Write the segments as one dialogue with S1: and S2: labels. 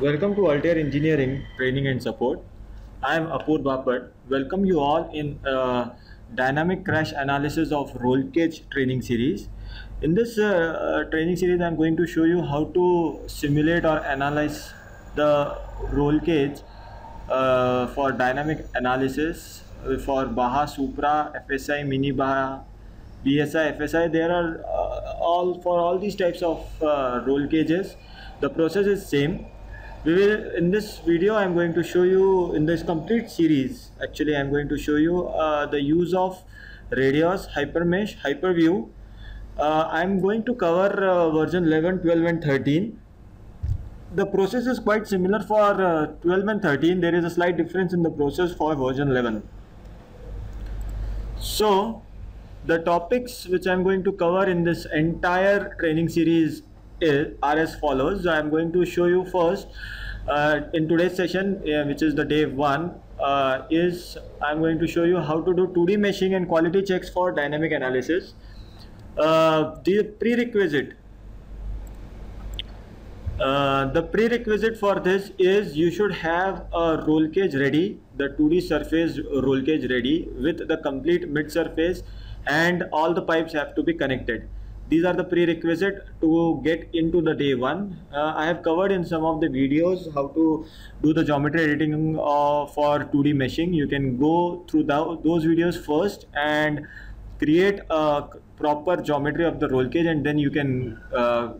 S1: Welcome to Altair Engineering Training and Support. I am Apoorv Bapat. Welcome you all in uh, dynamic crash analysis of roll cage training series. In this uh, training series, I am going to show you how to simulate or analyze the roll cage uh, for dynamic analysis uh, for BAJA, Supra, FSI, Mini BAJA, BSI, FSI. There are uh, all for all these types of uh, roll cages. The process is same we will in this video i'm going to show you in this complete series actually i'm going to show you uh, the use of Radioss hypermesh hyperview uh, i'm going to cover uh, version 11 12 and 13 the process is quite similar for uh, 12 and 13 there is a slight difference in the process for version 11 so the topics which i'm going to cover in this entire training series are as follows. I am going to show you first uh, in today's session uh, which is the day one uh, is i'm going to show you how to do 2d meshing and quality checks for dynamic analysis. Uh, the prerequisite uh, the prerequisite for this is you should have a roll cage ready the 2d surface roll cage ready with the complete mid surface and all the pipes have to be connected these are the prerequisite to get into the day one. Uh, i have covered in some of the videos how to do the geometry editing uh, for 2d meshing. You can go through the, those videos first and create a proper geometry of the roll cage and then you can uh,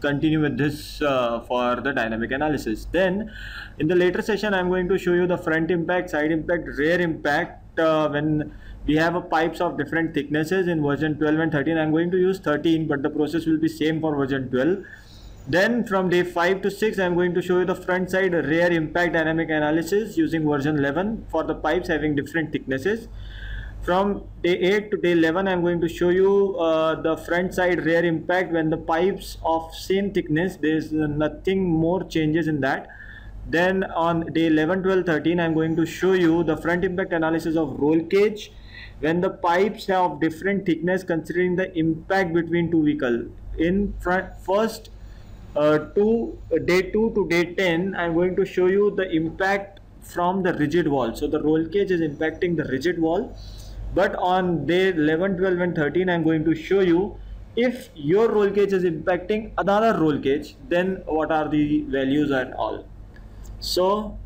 S1: continue with this uh, for the dynamic analysis. Then in the later session i'm going to show you the front impact side impact rear impact uh, when we have a pipes of different thicknesses in version 12 and 13 i'm going to use 13 but the process will be same for version 12 then from day 5 to 6 i'm going to show you the front side rear impact dynamic analysis using version 11 for the pipes having different thicknesses. From day 8 to day 11 i'm going to show you uh, the front side rear impact. When the pipes of same thickness there is nothing more changes in that. Then on day 11 12 13 i'm going to show you the front impact analysis of roll cage when the pipes have different thickness considering the impact between two vehicle. In front first uh, uh, day 2 to day 10 i'm going to show you the impact from the rigid wall. So the roll cage is impacting the rigid wall. But on day 11 12 and 13 i'm going to show you if your roll cage is impacting another roll cage then what are the values and all. So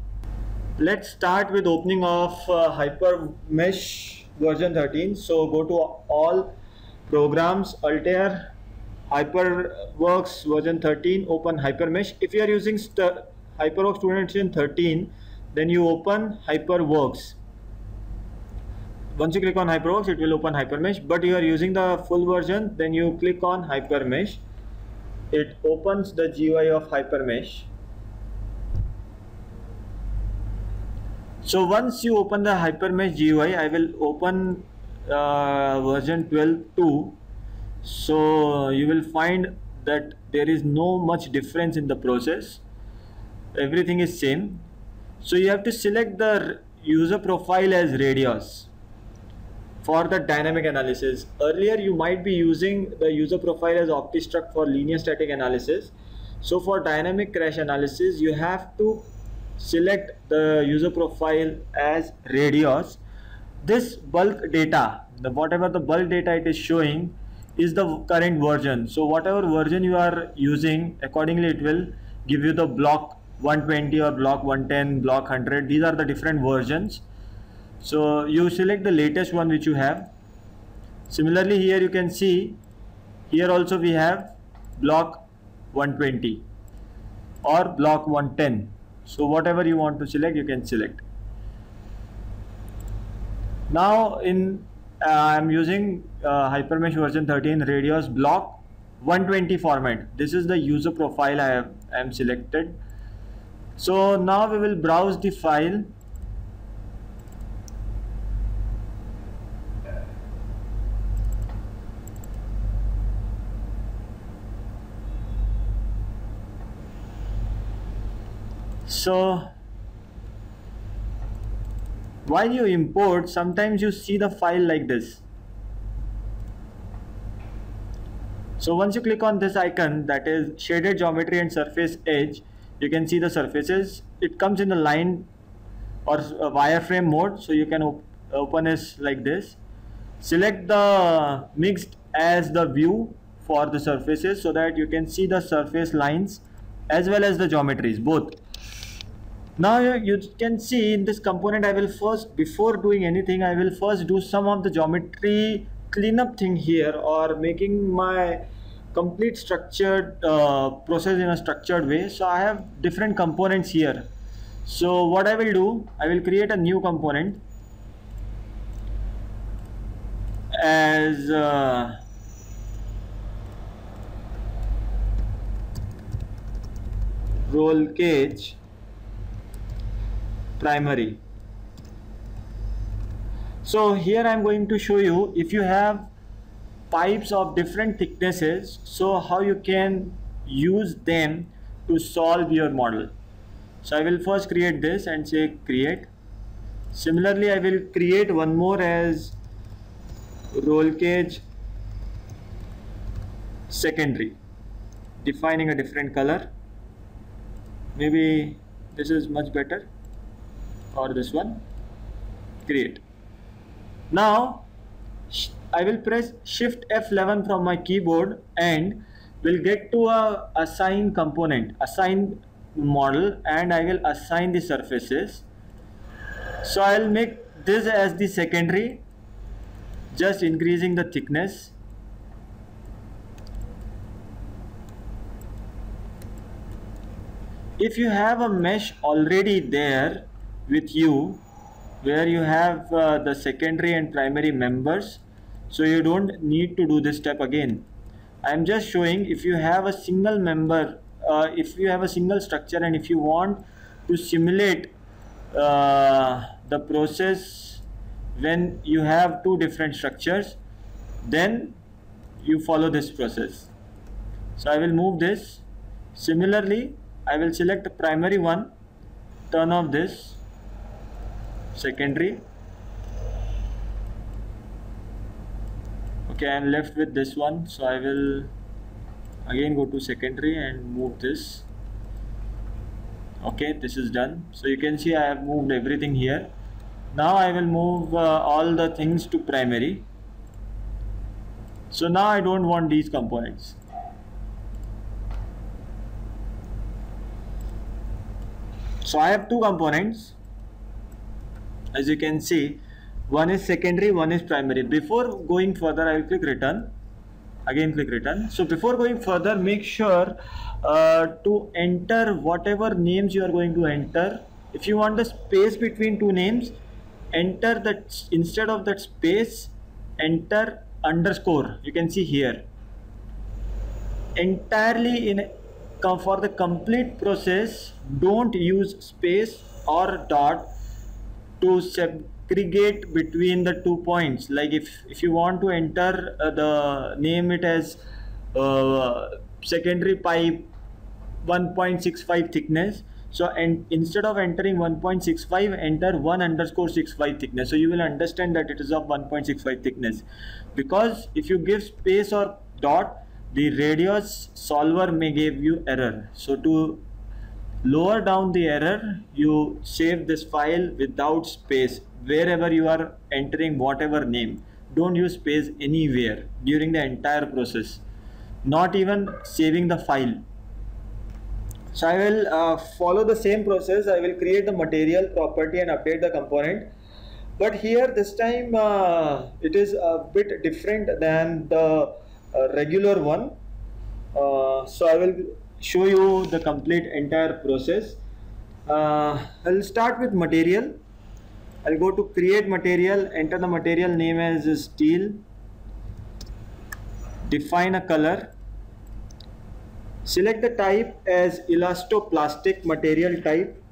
S1: let's start with opening of uh, hyper mesh version 13 so go to all programs altair hyperworks version 13 open hypermesh. If you are using hyperworks 2013 then you open hyperworks. Once you click on hyperworks it will open hypermesh. But you are using the full version then you click on hypermesh. It opens the GUI of hypermesh so once you open the hypermesh GUI I will open uh, version 12.2 so you will find that there is no much difference in the process. Everything is same. So you have to select the user profile as Radioss for the dynamic analysis. Earlier you might be using the user profile as OptiStruct for linear static analysis. So for dynamic crash analysis you have to select the user profile as Radioss this bulk data the whatever the bulk data it is showing is the current version. So whatever version you are using accordingly it will give you the block 120 or block 110 block 100 these are the different versions. So you select the latest one which you have. Similarly here you can see here also we have block 120 or block 110 so whatever you want to select you can select. Now in uh, I'm using uh, Hypermesh version 13 Radioss block 120 format. This is the user profile I have I am selected. So now we will browse the file so while you import sometimes you see the file like this. So once you click on this icon that is shaded geometry and surface edge you can see the surfaces. It comes in the line or wireframe mode. So you can op open this like this. Select the mixed as the view for the surfaces so that you can see the surface lines as well as the geometries both now you can see in this component I will first before doing anything I will first do some of the geometry cleanup thing here or making my complete structured uh, process in a structured way. So I have different components here. So what I will do I will create a new component as uh, roll cage primary. So here I'm going to show you if you have pipes of different thicknesses so how you can use them to solve your model. So I will first create this and say create. Similarly I will create one more as roll cage secondary defining a different color. Maybe this is much better or this one. Create now I will press shift F11 from my keyboard and will get to a assign component assign model and I will assign the surfaces. So I'll make this as the secondary just increasing the thickness. If you have a mesh already there with you where you have uh, the secondary and primary members. So you don't need to do this step again. I'm just showing if you have a single member uh, if you have a single structure and if you want to simulate uh, the process when you have two different structures then you follow this process. So I will move this. Similarly I will select the primary one turn off this secondary. Okay I'm left with this one so I will again go to secondary and move this. Okay this is done. So you can see I have moved everything here. Now I will move uh, all the things to primary. So now I don't want these components. So I have two components as you can see one is secondary one is primary. Before going further I will click return. Again click return. So before going further make sure uh, to enter whatever names you are going to enter. If you want the space between two names enter that instead of that space enter underscore. You can see here. Entirely in for the complete process don't use space or dot to segregate between the two points. Like if if you want to enter uh, the name it as uh, secondary pipe 1.65 thickness. So and instead of entering 1.65 enter 1 underscore 65 thickness. So you will understand that it is of 1.65 thickness. Because if you give space or dot the Radioss solver may give you error. So to lower down the error you save this file without space. Wherever you are entering whatever name don't use space anywhere during the entire process. Not even saving the file. So I will uh, follow the same process. I will create the material property and update the component. But here this time uh, it is a bit different than the uh, regular one. Uh, so I will show you the complete entire process. Uh, I'll start with material. I'll go to create material enter the material name as steel define a color select the type as elastoplastic material type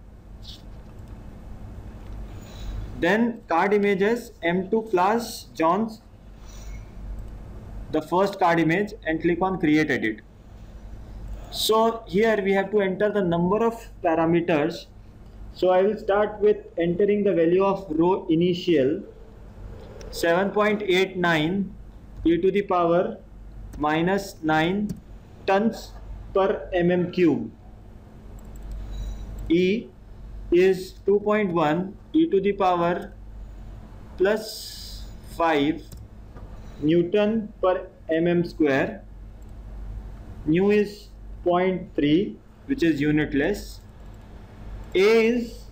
S1: then card images M2 PLAS_JOHNS the first card image and click on create edit so here we have to enter the number of parameters. So I will start with entering the value of rho initial. 7.89 e to the power minus 9 tons per mm cube. E is 2.1 e to the power plus 5 Newton per mm square. Nu is 0.3 which is unitless. A is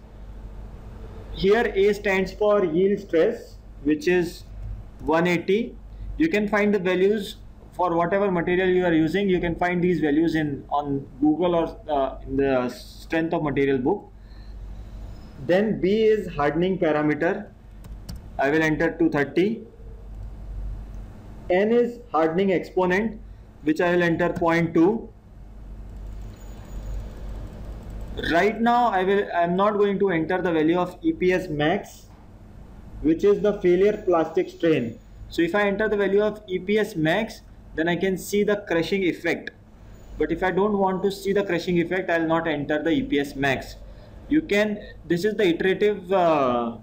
S1: here A stands for yield stress which is 180. You can find the values for whatever material you are using. You can find these values in on Google or uh, in the strength of material book. Then B is hardening parameter. I will enter 230. N is hardening exponent which I will enter 0.2. Right now I will I am not going to enter the value of EPS max which is the failure plastic strain. So if I enter the value of EPS max then I can see the crushing effect. But if I don't want to see the crushing effect I will not enter the EPS max you can this is the iterative uh,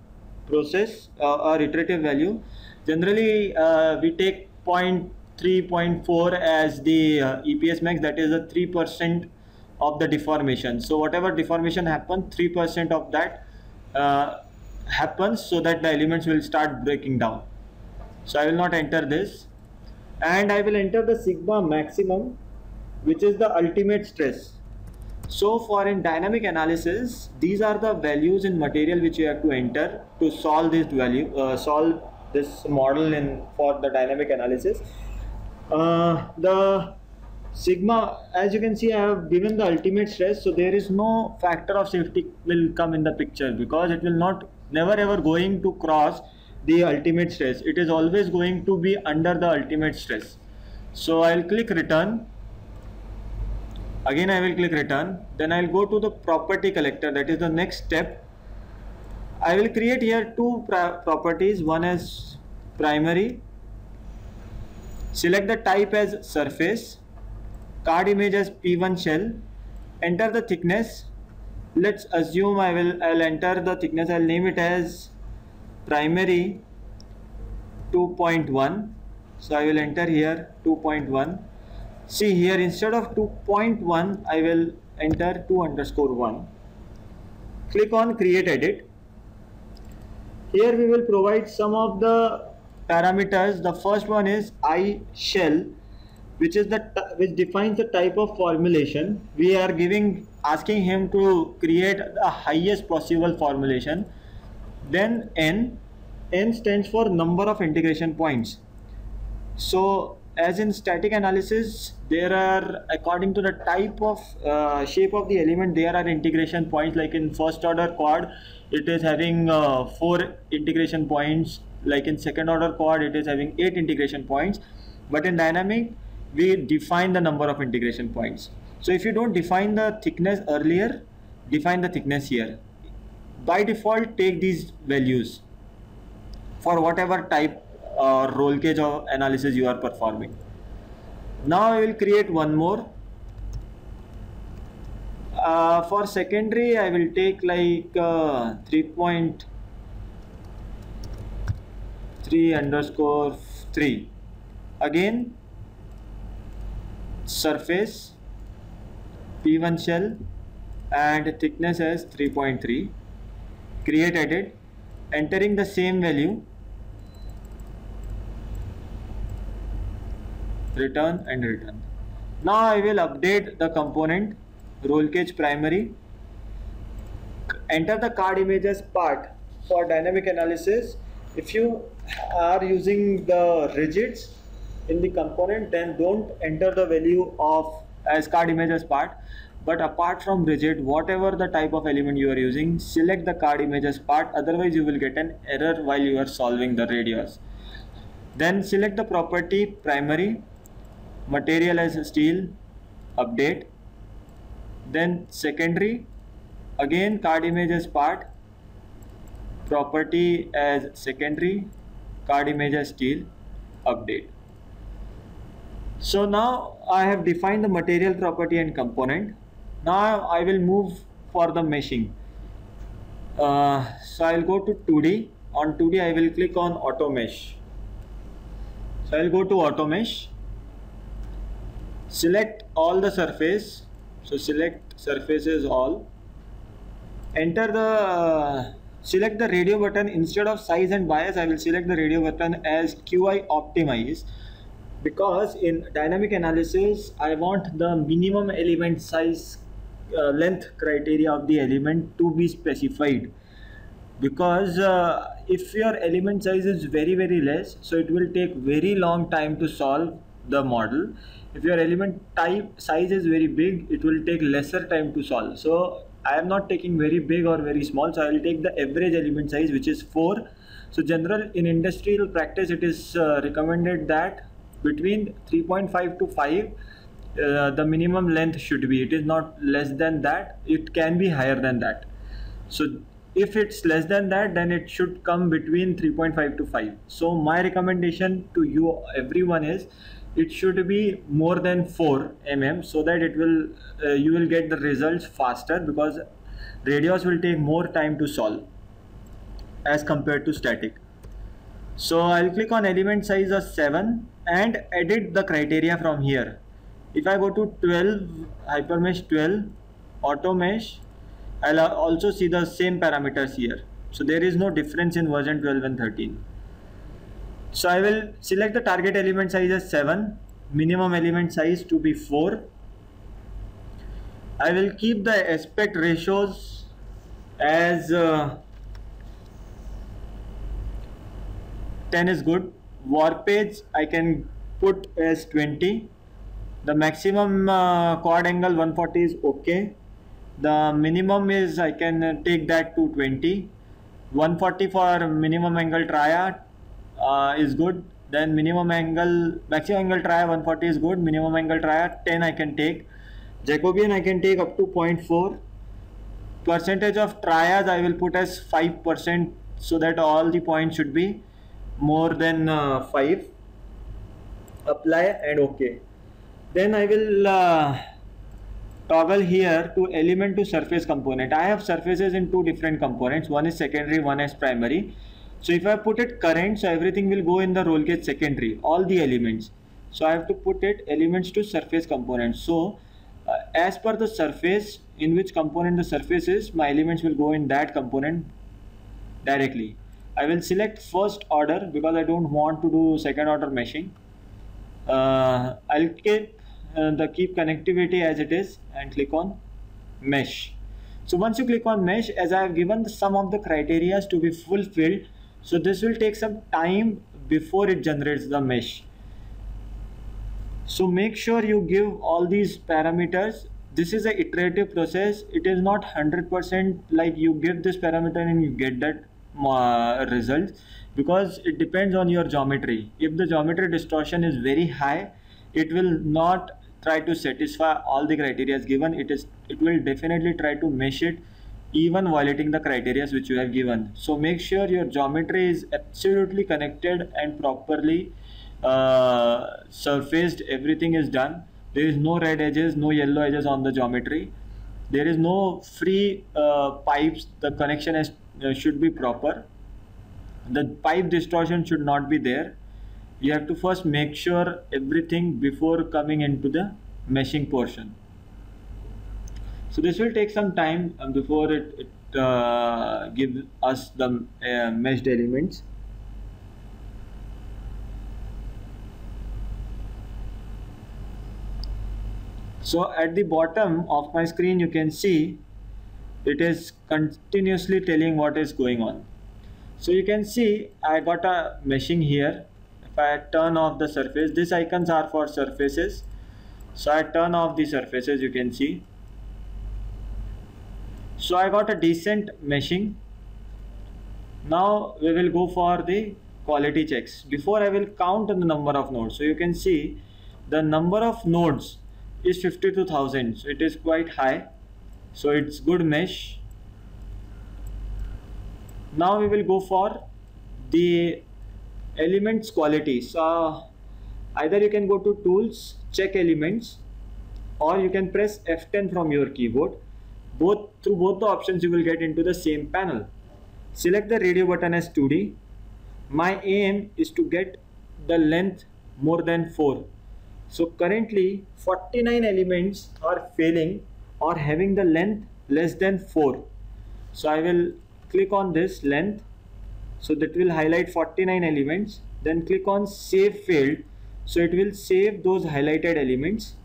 S1: process uh, or iterative value generally uh, we take 0.3.4 as the uh, EPS max that is a 3 percent of the deformation. So whatever deformation happens 3 percent of that uh, happens so that the elements will start breaking down. So I will not enter this. And I will enter the sigma maximum which is the ultimate stress. So for in dynamic analysis, these are the values in material which you have to enter to solve this value, uh, solve this model in for the dynamic analysis. Uh, the sigma, as you can see, I have given the ultimate stress, so there is no factor of safety will come in the picture because it will not never ever going to cross the ultimate stress. It is always going to be under the ultimate stress. So I'll click return. Again I will click return. Then I will go to the property collector. That is the next step. I will create here two properties. One is primary. Select the type as surface card image as p1 shell. Enter the thickness. Let's assume I will I'll enter the thickness. I'll name it as primary 2.1 so I will enter here 2.1 see here instead of 2.1 I will enter 2 underscore 1 click on create edit. Here we will provide some of the parameters. The first one is i shell which is the which defines the type of formulation. We are giving asking him to create the highest possible formulation. Then n n stands for number of integration points. So as in static analysis there are according to the type of uh, shape of the element there are integration points. Like in first order quad it is having uh, four integration points. Like in second order quad it is having eight integration points. But in dynamic we define the number of integration points so if you don't define the thickness earlier define the thickness here by default take these values for whatever type uh, roll cage of analysis you are performing. Now I will create one more. Uh, for secondary I will take like uh, 3.3 underscore 3 again surface p1 shell and thickness as 3.3 create edit entering the same value return and return. Now I will update the component roll cage primary. Enter the card images part for dynamic analysis. If you are using the rigids in the component then don't enter the value of as card images part. But apart from rigid whatever the type of element you are using select the card images part. Otherwise you will get an error while you are solving the Radioss. Then select the property primary material as steel update. Then secondary again card image as part property as secondary card image as steel update so now I have defined the material property and component. Now I will move for the meshing. Uh, so I'll go to 2D on 2D I will click on auto mesh. So I'll go to auto mesh. Select all the surface. So select surfaces all. Enter the uh, select the radio button. Instead of size and bias I will select the radio button as QI optimize because in dynamic analysis I want the minimum element size uh, length criteria of the element to be specified. Because uh, if your element size is very very less so it will take very long time to solve the model. If your element type size is very big it will take lesser time to solve. So I am not taking very big or very small so I will take the average element size which is 4 so general in industrial practice it is uh, recommended that between 3.5 to 5 uh, the minimum length should be. It is not less than that. It can be higher than that. So if it's less than that then it should come between 3.5 to 5 so my recommendation to you everyone is it should be more than 4 mm so that it will uh, you will get the results faster because Radioss will take more time to solve as compared to static. So I'll click on element size of 7 and edit the criteria from here. If I go to 12 hypermesh 12 auto mesh I'll also see the same parameters here. So there is no difference in version 12 and 13 so I will select the target element size as 7 minimum element size to be 4 I will keep the aspect ratios as uh, 10 is good warpage I can put as 20 the maximum uh, quad angle 140 is okay. The minimum is I can uh, take that to 20 140 for minimum angle tria uh, is good. Then minimum angle maximum angle tria 140 is good. Minimum angle tria 10 I can take. Jacobian I can take up to 0.4 percentage of trias I will put as 5% so that all the points should be more than uh, 5 apply and ok then I will uh, toggle here to element to surface component. I have surfaces in two different components. One is secondary one is primary. So if I put it current so everything will go in the roll cage secondary all the elements. So I have to put it elements to surface component. So uh, as per the surface in which component the surface is my elements will go in that component directly I will select first order because I don't want to do second order meshing. Uh, I'll keep uh, the keep connectivity as it is and click on mesh. So once you click on mesh as I have given some of the criteria to be fulfilled so this will take some time before it generates the mesh. So make sure you give all these parameters. This is a iterative process. It is not 100% like you give this parameter and you get that uh, result because it depends on your geometry. If the geometry distortion is very high it will not try to satisfy all the criteria given. It is it will definitely try to mesh it even violating the criteria which you have given. So make sure your geometry is absolutely connected and properly uh, surfaced. Everything is done. There is no red edges no yellow edges on the geometry. There is no free uh, pipes. The connection is uh, should be proper. The pipe distortion should not be there. You have to first make sure everything before coming into the meshing portion. So this will take some time um, before it, it uh, gives us the uh, meshed elements. So at the bottom of my screen you can see it is continuously telling what is going on. So you can see I got a meshing here. If I turn off the surface these icons are for surfaces. So I turn off the surfaces you can see. So I got a decent meshing. Now we will go for the quality checks. Before I will count the number of nodes. So you can see the number of nodes is 52,000 so it is quite high so it's good mesh. Now we will go for the elements quality. So either you can go to tools check elements or you can press F10 from your keyboard. Both through both the options you will get into the same panel. Select the radio button as 2D my aim is to get the length more than 4 so currently 49 elements are failing or having the length less than 4 so I will click on this length. So that will highlight 49 elements. Then click on save field. So it will save those highlighted elements.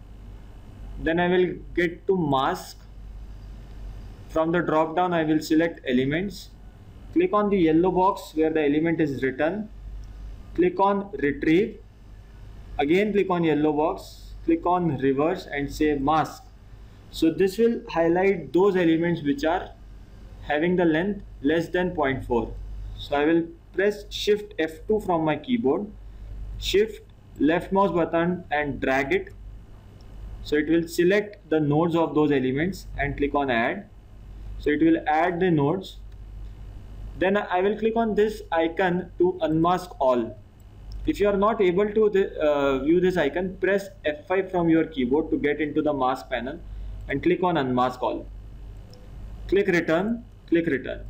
S1: Then I will get to mask. From the drop down I will select elements. Click on the yellow box where the element is written. Click on retrieve. Again click on yellow box. Click on reverse and say mask so this will highlight those elements which are having the length less than 0.4 so I will press shift F2 from my keyboard shift left mouse button and drag it. So it will select the nodes of those elements and click on add. So it will add the nodes. Then I will click on this icon to unmask all. If you are not able to uh, view this icon press F5 from your keyboard to get into the mask panel and click on unmask all. Click return click return.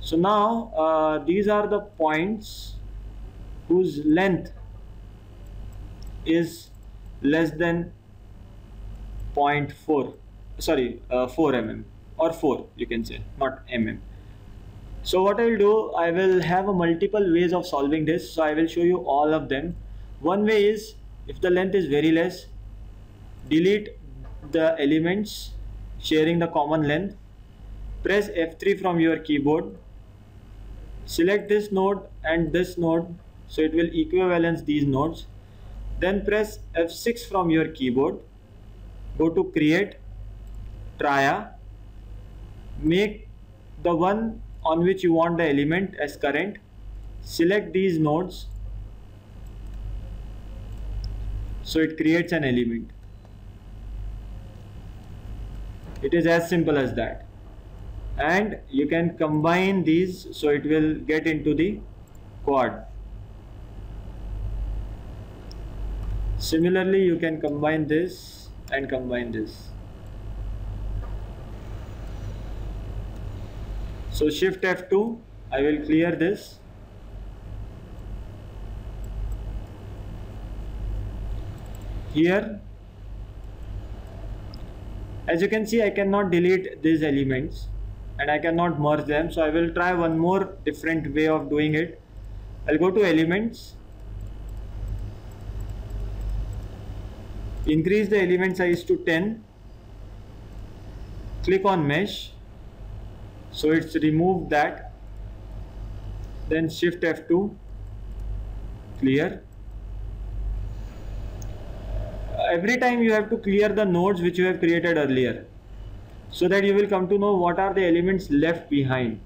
S1: So now uh, these are the points whose length is less than 0.4 sorry uh, 4 mm or 4 you can say not mm so what I will do I will have a multiple ways of solving this. So I will show you all of them. One way is if the length is very less delete the elements sharing the common length. Press F3 from your keyboard. Select this node and this node so it will equivalence these nodes. Then press F6 from your keyboard. Go to create tria make the one on which you want the element as current. Select these nodes. So it creates an element it is as simple as that. And you can combine these so it will get into the quad. Similarly you can combine this and combine this. So shift F2 I will clear this. Here as you can see I cannot delete these elements and I cannot merge them. So I will try one more different way of doing it. I'll go to elements. Increase the element size to 10 click on mesh. So it's removed that. Then shift F2 clear every time you have to clear the nodes which you have created earlier so that you will come to know what are the elements left behind.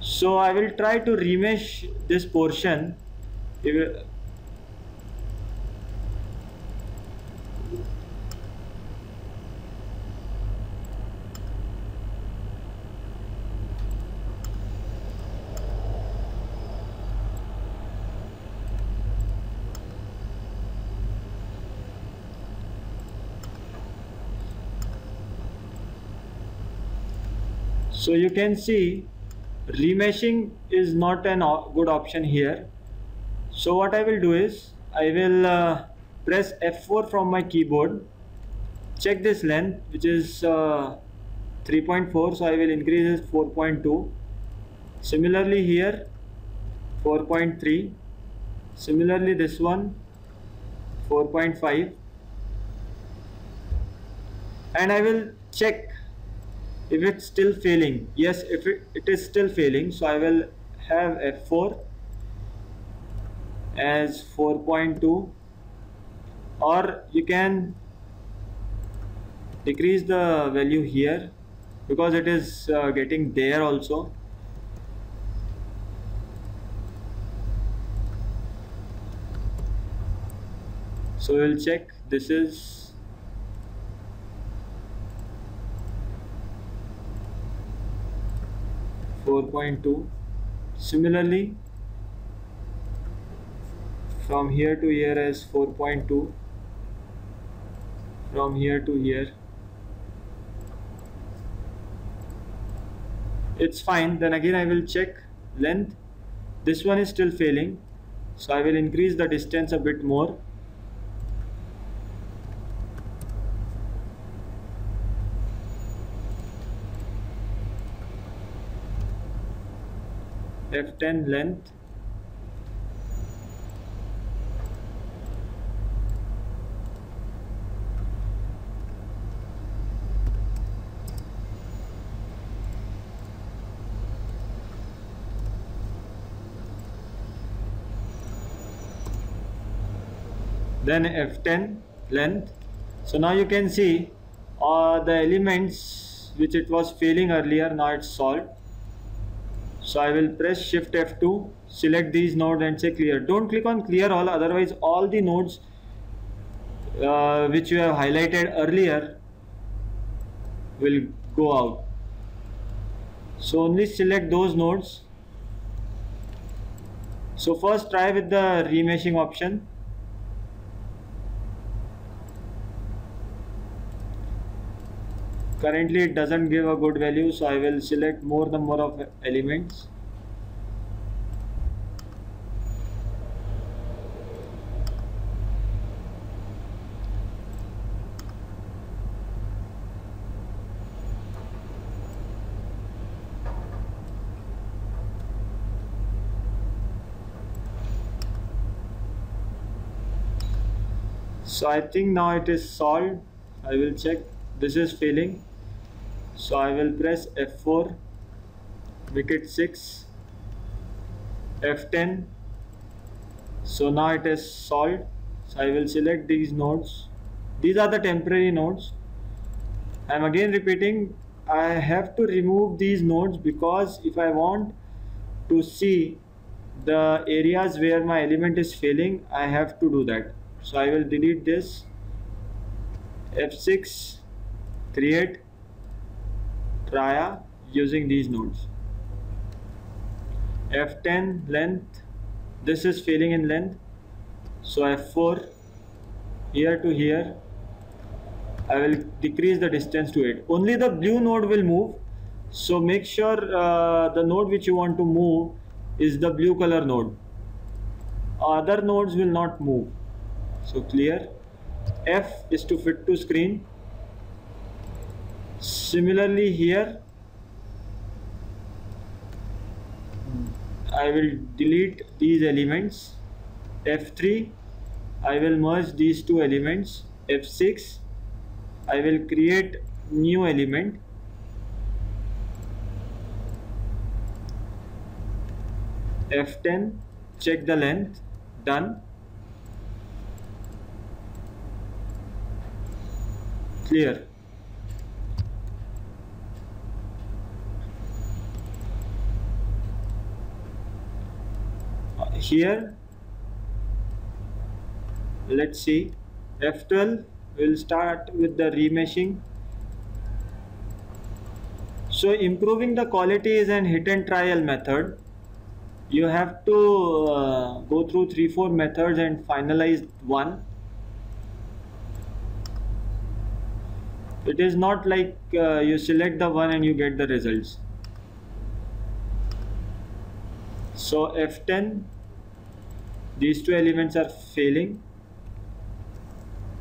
S1: So I will try to remesh this portion so you can see remeshing is not an good option here. So what I will do is I will uh, press F4 from my keyboard. Check this length which is uh, 3.4 so I will increase it 4.2 similarly here 4.3 similarly this one 4.5 and I will check if it's still failing. Yes if it, it is still failing so I will have F4 as 4.2 or you can decrease the value here because it is uh, getting there also. So we'll check. This is 4.2 similarly from here to here as 4.2 from here to here. It's fine. Then again I will check length. This one is still failing. So I will increase the distance a bit more f10 length. Then f10 length. So now you can see uh, the elements which it was failing earlier now it's solved so I will press shift F2 select these nodes and say clear. Don't click on clear all otherwise all the nodes uh, which you have highlighted earlier will go out. So only select those nodes. So first try with the remeshing option currently it doesn't give a good value so I will select more number of elements. So I think now it is solved. I will check. This is failing so I will press F4 make it 6 F10 so now it is solved. So I will select these nodes. These are the temporary nodes. I'm again repeating I have to remove these nodes because if I want to see the areas where my element is failing I have to do that. So I will delete this. F6 create tria using these nodes. F10 length this is failing in length. So f4 here to here. I will decrease the distance to it. Only the blue node will move. So make sure uh, the node which you want to move is the blue color node. Other nodes will not move. So clear. F is to fit to screen similarly here I will delete these elements. F3 I will merge these two elements. F6 I will create new element. F10 check the length done. Clear here let's see. F12 will start with the remeshing. So improving the quality is an hit and trial method. You have to uh, go through three four methods and finalize one. It is not like uh, you select the one and you get the results. So F10 these two elements are failing.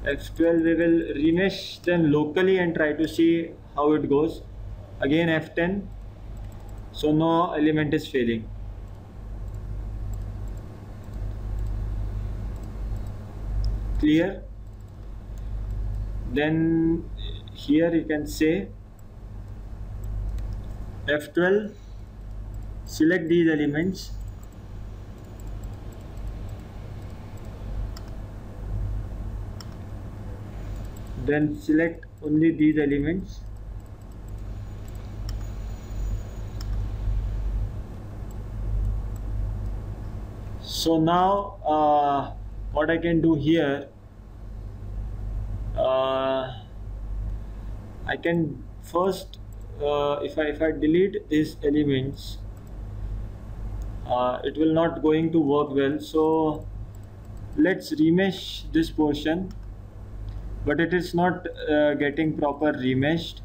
S1: F12 we will remesh them locally and try to see how it goes. Again f10 so no element is failing. Clear? Then here you can say f12 select these elements then select only these elements. So now uh, what I can do here uh, I can first uh, if I if I delete these elements uh, it will not going to work well. So let's remesh this portion but it is not uh, getting proper remeshed.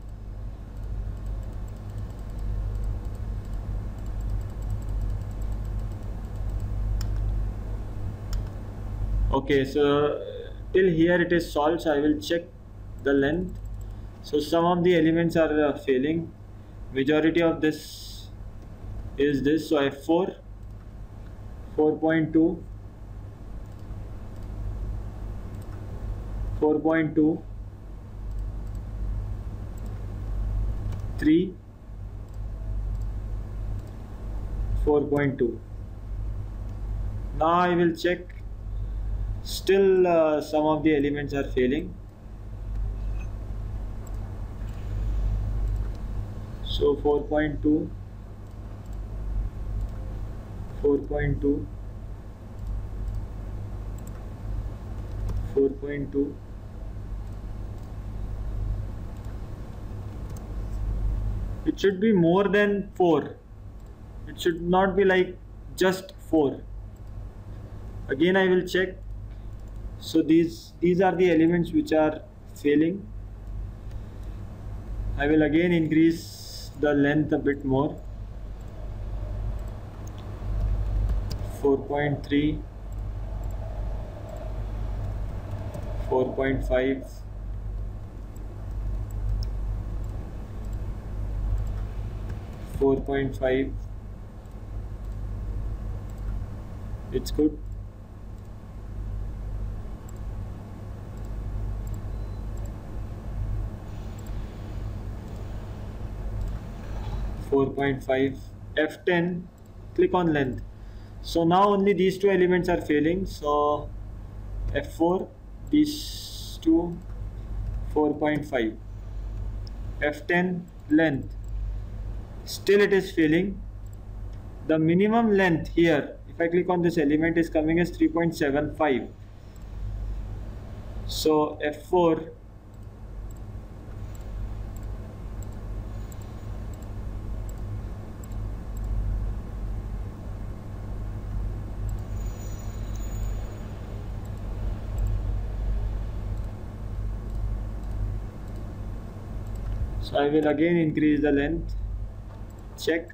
S1: Okay so till here it is solved so I will check the length. So some of the elements are uh, failing. Majority of this is this so f4 4.2 4.2 3 4.2 now I will check. Still uh, some of the elements are failing. So 4.2 4.2 4.2 it should be more than 4 it should not be like just 4 again I will check. So these these are the elements which are failing. I will again increase the length a bit more. 4.3 4.5 4.5 it's good. Four point five. F10 click on length. So now only these two elements are failing. So F4 these two 4.5 F10 length still it is failing the minimum length here if I click on this element is coming as 3.75 so F4 so I will again increase the length check.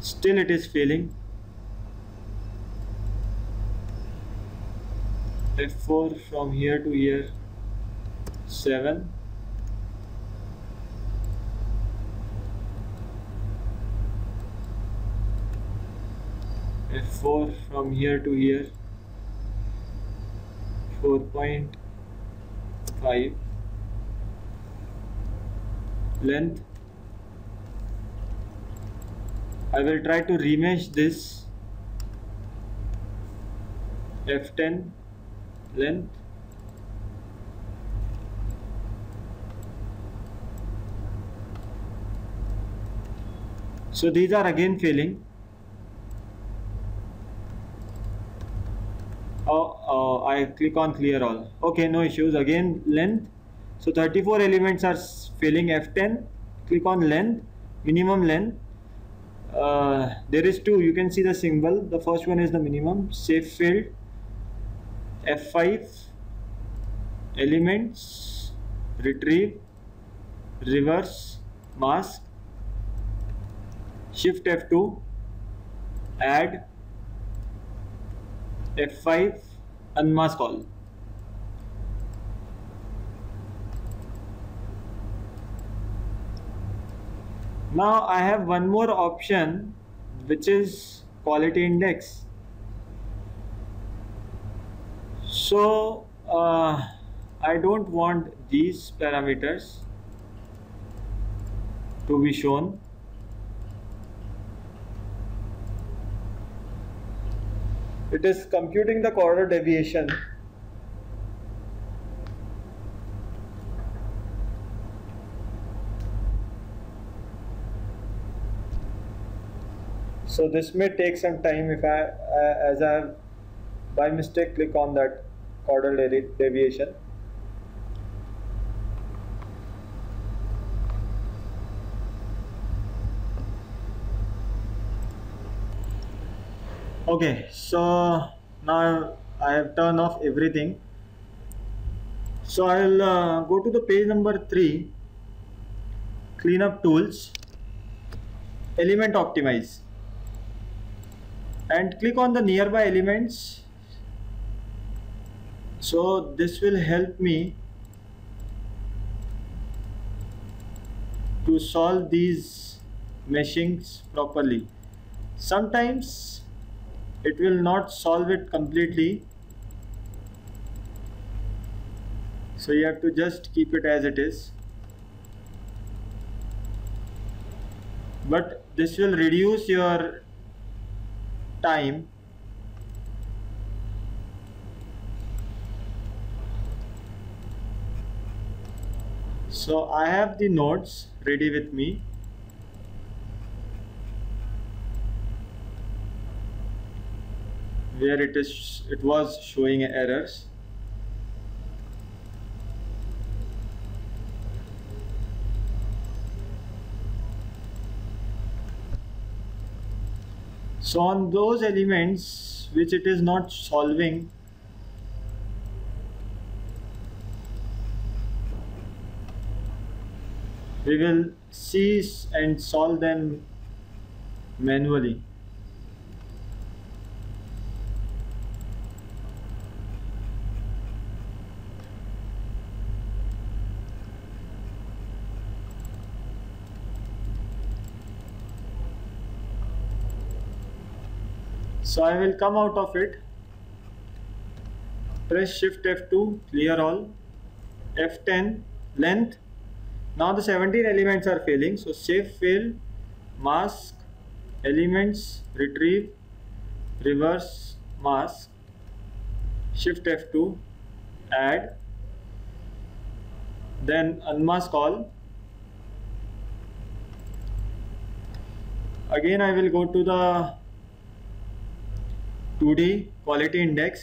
S1: Still it is failing. F4 from here to here 7 f4 from here to here 4.5 length I will try to remesh this f10 length. So these are again failing. Oh, oh I click on clear all. Okay no issues. Again length. So 34 elements are failing F10 click on length minimum length uh, there is two. You can see the symbol. The first one is the minimum. Safe field. F5 elements. Retrieve. Reverse. Mask. Shift F2 add. F5 unmask all now I have one more option which is quality index. So uh, I don't want these parameters to be shown. It is computing the chordal deviation so this may take some time if I uh, as I by mistake click on that chordal deviation. Okay so now I have turned off everything. So I'll uh, go to the page number 3 cleanup tools. Element optimize and click on the nearby elements. So this will help me to solve these meshings properly. Sometimes it will not solve it completely. So you have to just keep it as it is. But this will reduce your time. So I have the nodes ready with me. Where it is it was showing errors so on those elements which it is not solving. We will cease and solve them manually so I will come out of it. Press shift F2 clear all. F10 length. Now the 17 elements are failing. So save fail mask elements retrieve reverse mask. Shift F2 add. Then unmask all. Again I will go to the two D quality index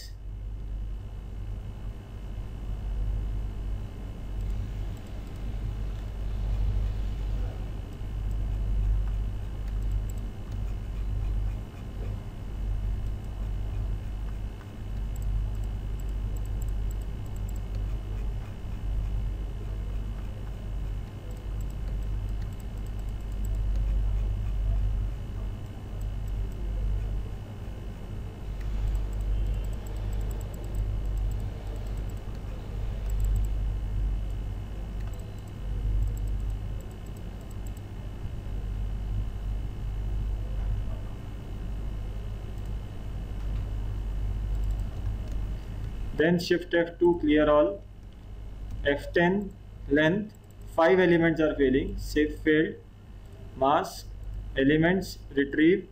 S1: then shift F2 clear all. F10 length 5 elements are failing. Save failed. Mask elements retrieve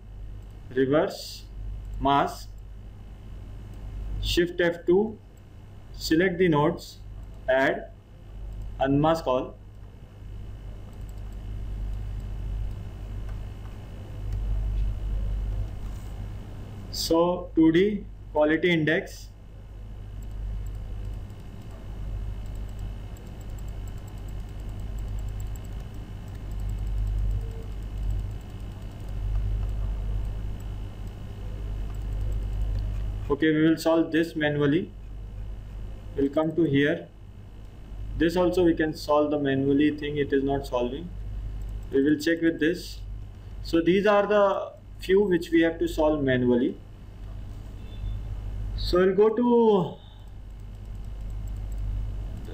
S1: reverse mask shift F2 select the nodes add unmask all. So 2d quality index okay we will solve this manually. We'll come to here. This also we can solve the manually thing it is not solving. We will check with this. So these are the few which we have to solve manually. So we'll go to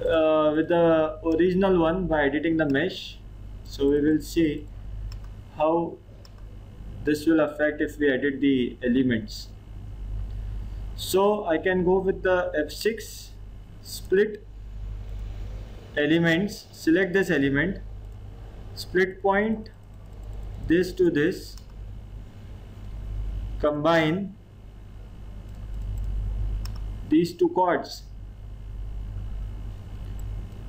S1: uh, with the original one by editing the mesh. So we will see how this will affect if we edit the elements so I can go with the F6 split elements. Select this element. Split point this to this. Combine these two quads.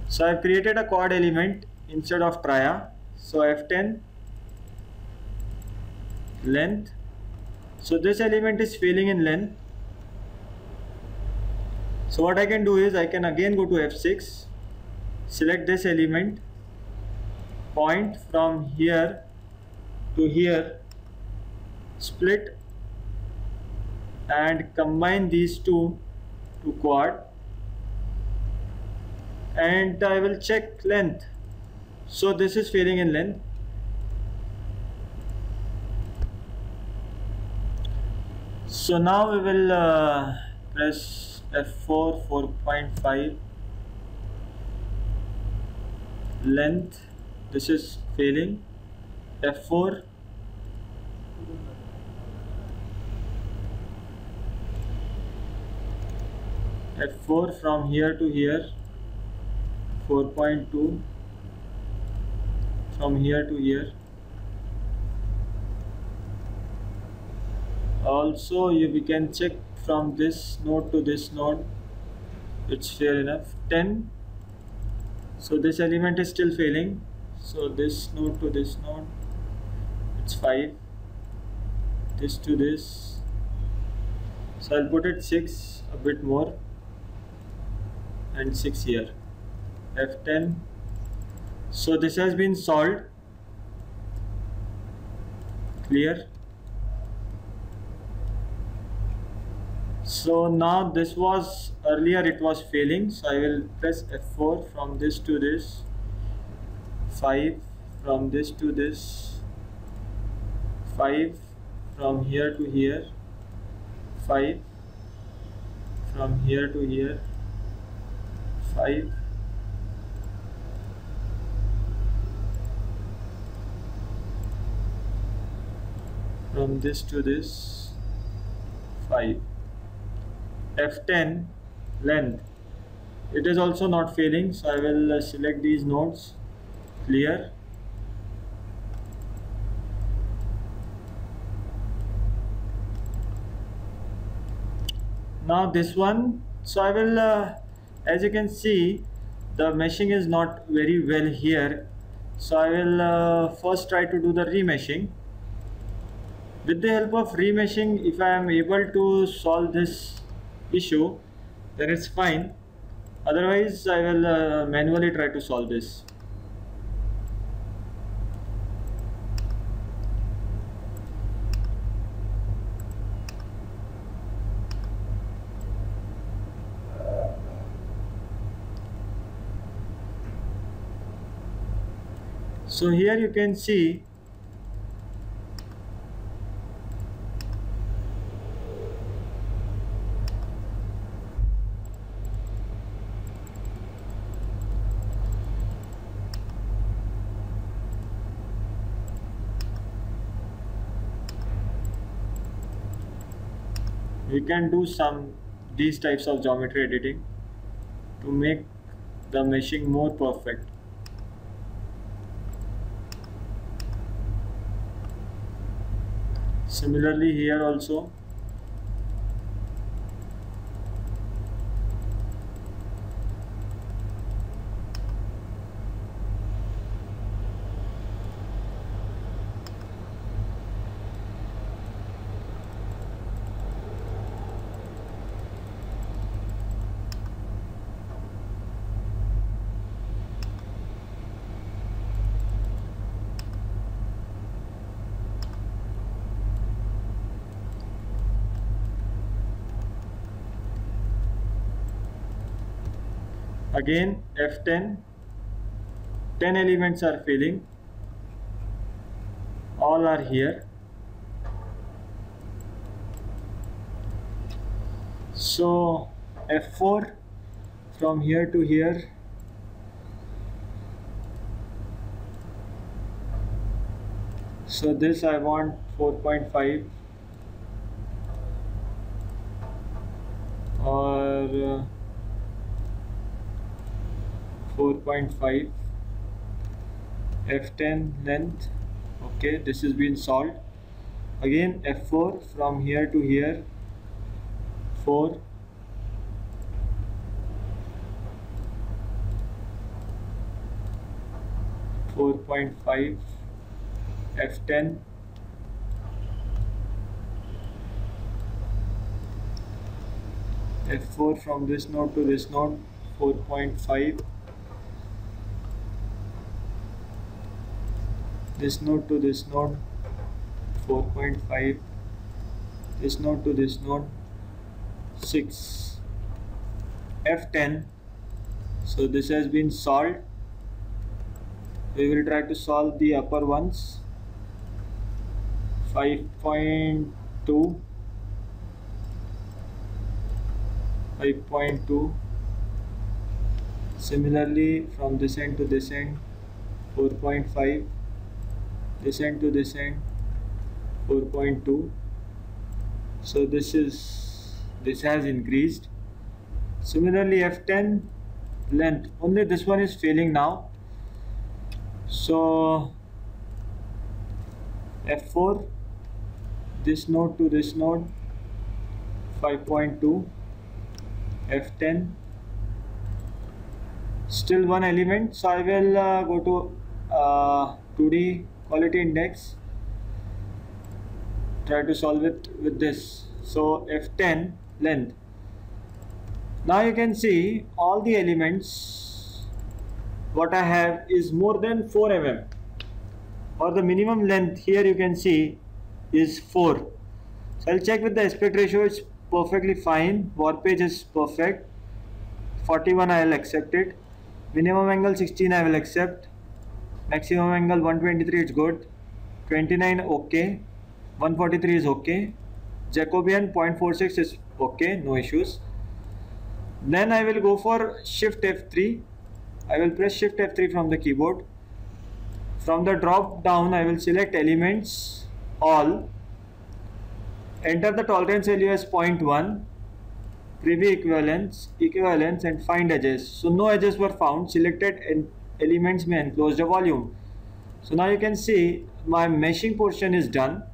S1: So I've created a quad element instead of tria so F10 length. So this element is failing in length so what I can do is I can again go to F6 select this element point from here to here split and combine these two to quad. And I will check length. So this is failing in length. So now we will uh, press f4 4.5 length this is failing. F4 f4 from here to here. 4.2 from here to here. Also you, we can check from this node to this node it's fair enough. 10 so this element is still failing. So this node to this node it's 5 this to this. So I'll put it 6 a bit more and 6 here. F10 so this has been solved. Clear so now this was earlier it was failing. So I will press F4 from this to this. 5 from this to this. 5 from here to here. 5 from here to here. 5 from this to this. 5 f10 length. It is also not failing so I will uh, select these nodes. Clear. Now this one. So I will uh, as you can see the meshing is not very well here. So I will uh, first try to do the remeshing. With the help of remeshing if I am able to solve this issue then it's fine. Otherwise I will uh, manually try to solve this. So here you can see can do some these types of geometry editing to make the meshing more perfect. Similarly here also again F10 10 elements are filling. All are here. So F4 from here to here. So this I want 4.5 or uh, 4.5 f10 length. Okay this has been solved. Again f4 from here to here. 4 4.5 f10 f4 from this node to this node 4.5 this node to this node 4.5 this node to this node 6 f10 so this has been solved. We will try to solve the upper ones. 5.2 5.2 similarly from this end to this end 4.5 this end to this end 4.2 so this is this has increased. Similarly f10 length only this one is failing now. So f4 this node to this node 5.2 f10 still one element. So I will uh, go to uh, 2d quality index try to solve it with this. So f10 length. Now you can see all the elements what I have is more than 4 mm. Or the minimum length here you can see is 4 so I'll check with the aspect ratio it's perfectly fine. Warpage is perfect. 41 I will accept it. Minimum angle 16 I will accept maximum angle 123 is good. 29 okay. 143 is okay. Jacobian 0.46 is okay no issues. Then I will go for shift F3 I will press shift F3 from the keyboard. From the drop down I will select elements all. Enter the tolerance value as 0.1 preview equivalence equivalence and find edges. So no edges were found. Selected elements may enclose the volume. So now you can see my meshing portion is done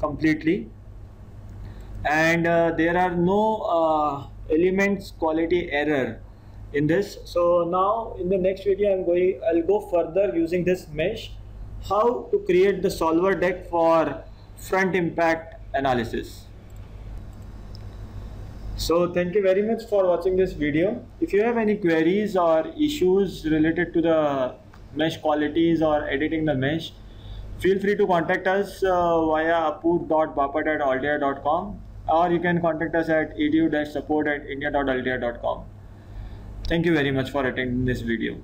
S1: completely. And uh, there are no uh, elements quality error in this. So now in the next video i'm going i'll go further using this mesh how to create the solver deck for front impact analysis so thank you very much for watching this video. If you have any queries or issues related to the mesh qualities or editing the mesh feel free to contact us uh, via apoorv.bapat@altair.com or you can contact us at edu-support at india.altair.com thank you very much for attending this video